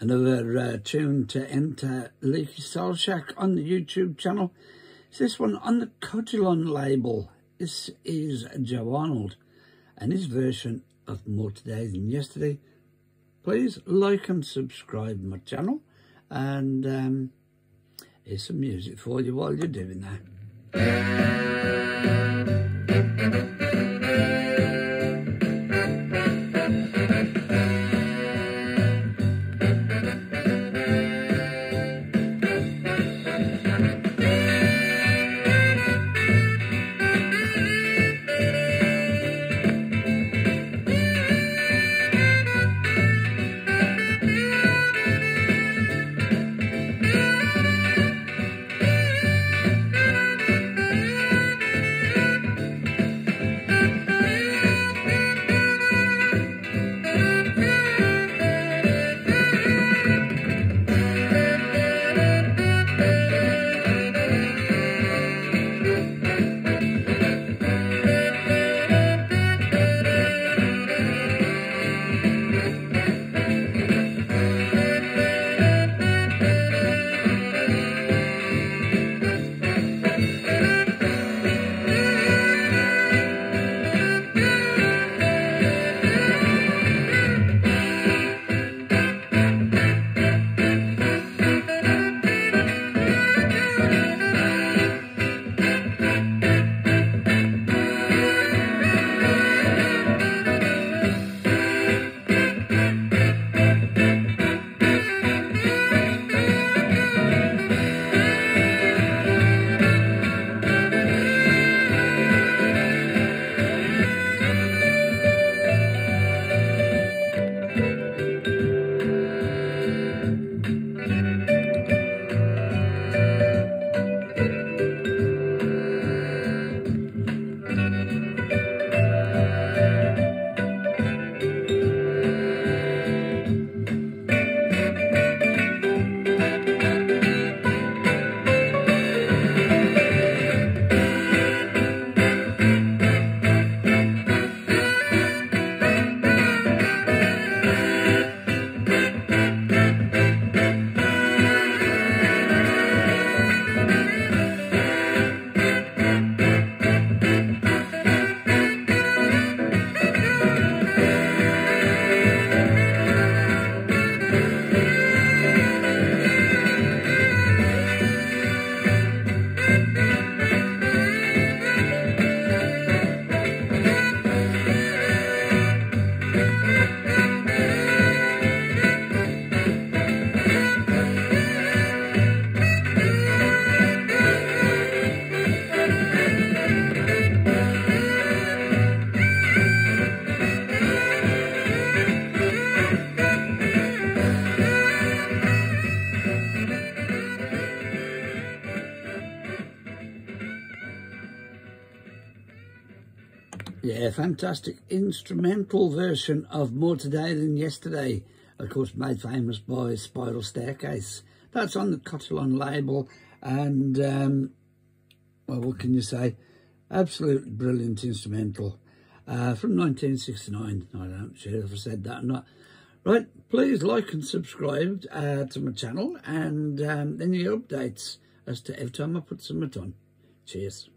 another uh, tune to enter Leekie Soul Shack on the YouTube channel. It's this one on the Cotillion label. This is Joe Arnold and his version of More Today Than Yesterday. Please like and subscribe my channel and um, here's some music for you while you're doing that. Yeah, fantastic instrumental version of More Today Than Yesterday. Of course, made famous by Spiral Staircase. That's on the Cotillion label. And, um, well, what can you say? Absolutely brilliant instrumental. Uh, from 1969. I don't sure if I said that or not. Right, please like and subscribe uh, to my channel and um, you updates as to every time I put something on. Cheers.